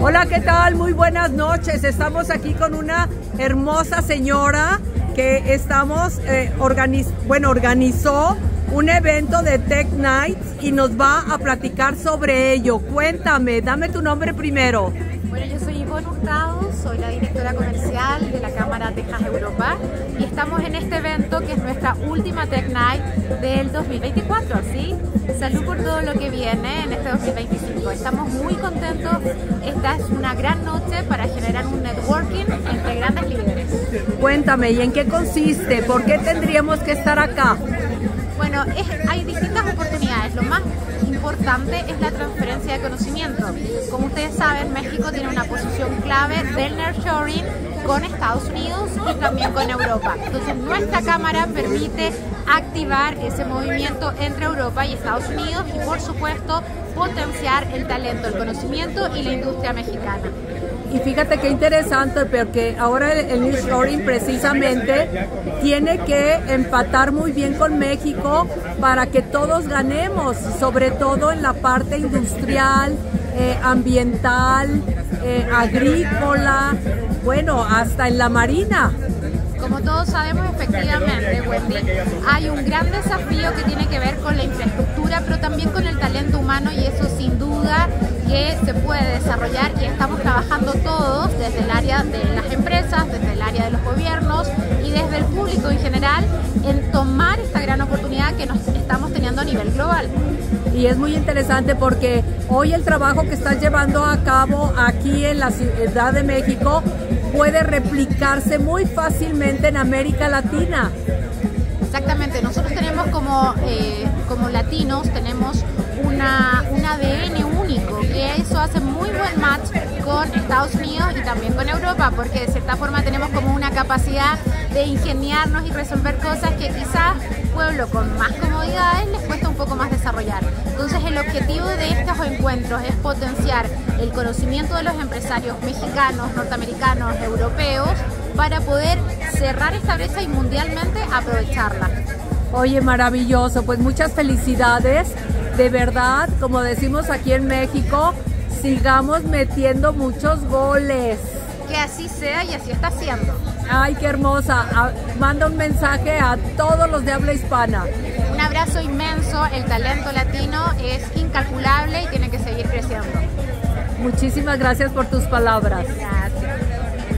Hola, ¿qué tal? Muy buenas noches. Estamos aquí con una hermosa señora que estamos, eh, bueno, organizó un evento de Tech Nights y nos va a platicar sobre ello. Cuéntame, dame tu nombre primero. Bueno, yo soy Ivonne Hurtado, soy la directora comercial de la Cámara Texas Europa y estamos en este evento que es nuestra última Tech Night del 2024, ¿sí? Salud por todo lo que viene en este 2025. Estamos muy contentos. Esta es una gran noche para generar un networking entre grandes líderes. Cuéntame, ¿y en qué consiste? ¿Por qué tendríamos que estar acá? Bueno, hay distintas oportunidades. Lo más importante es la de conocimiento. Como ustedes saben, México tiene una posición clave del nurturing con Estados Unidos y también con Europa. Entonces, nuestra Cámara permite activar ese movimiento entre Europa y Estados Unidos y, por supuesto, potenciar el talento, el conocimiento y la industria mexicana. Y fíjate qué interesante, porque ahora el, New Story precisamente tiene que empatar muy bien con México para que todos ganemos, sobre todo en la parte industrial, eh, ambiental, eh, agrícola, bueno, hasta en la marina. Como todos sabemos, efectivamente, Wendy, hay un gran desafío que tiene que ver con la infraestructura, pero también con el talento humano y eso sin duda que se puede desarrollar y estamos trabajando todos desde el área de las empresas, desde el área de los gobiernos y desde el público en general en tomar esta gran oportunidad que nos estamos teniendo a nivel global. Y es muy interesante porque hoy el trabajo que estás llevando a cabo aquí en la Ciudad de México puede replicarse muy fácilmente en América Latina. Exactamente, nosotros tenemos como, eh, como latinos, tenemos una, un ADN único, eso hace muy buen match con Estados Unidos y también con Europa, porque de cierta forma tenemos como una capacidad de ingeniarnos y resolver cosas que quizás pueblo con más comodidades les cuesta un poco más desarrollar. Entonces el objetivo de estos encuentros es potenciar el conocimiento de los empresarios mexicanos, norteamericanos, europeos, para poder cerrar esta brecha y mundialmente aprovecharla. Oye, maravilloso, pues muchas felicidades. De verdad, como decimos aquí en México, sigamos metiendo muchos goles. Que así sea y así está siendo. Ay, qué hermosa. Manda un mensaje a todos los de habla hispana. Un abrazo inmenso. El talento latino es incalculable y tiene que seguir creciendo. Muchísimas gracias por tus palabras. Gracias.